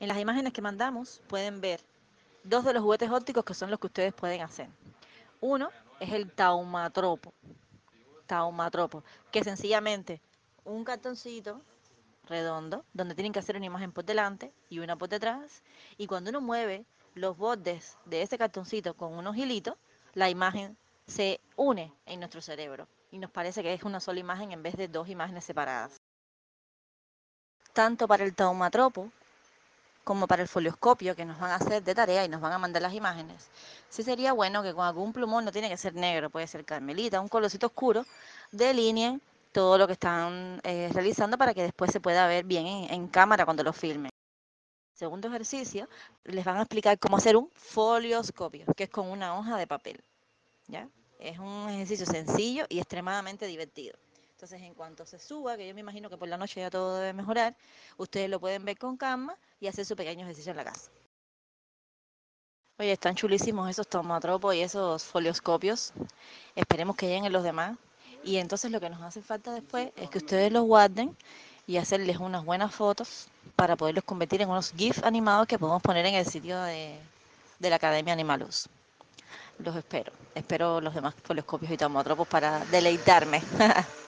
En las imágenes que mandamos pueden ver dos de los juguetes ópticos que son los que ustedes pueden hacer. Uno es el taumatropo, taumatropo, que sencillamente un cartoncito redondo donde tienen que hacer una imagen por delante y una por detrás y cuando uno mueve los bordes de ese cartoncito con unos hilitos, la imagen se une en nuestro cerebro y nos parece que es una sola imagen en vez de dos imágenes separadas. Tanto para el taumatropo como para el folioscopio que nos van a hacer de tarea y nos van a mandar las imágenes, sí sería bueno que con algún plumón, no tiene que ser negro, puede ser carmelita, un colorcito oscuro, delineen todo lo que están eh, realizando para que después se pueda ver bien en, en cámara cuando lo filmen. Segundo ejercicio, les van a explicar cómo hacer un folioscopio, que es con una hoja de papel. ¿ya? Es un ejercicio sencillo y extremadamente divertido. Entonces, en cuanto se suba, que yo me imagino que por la noche ya todo debe mejorar, ustedes lo pueden ver con calma y hacer su pequeño ejercicio en la casa. Oye, están chulísimos esos tomatropos y esos folioscopios. Esperemos que lleguen los demás. Y entonces lo que nos hace falta después es que ustedes los guarden y hacerles unas buenas fotos para poderlos convertir en unos GIF animados que podemos poner en el sitio de, de la Academia Animaluz. Los espero. Espero los demás folioscopios y tomotropos para deleitarme.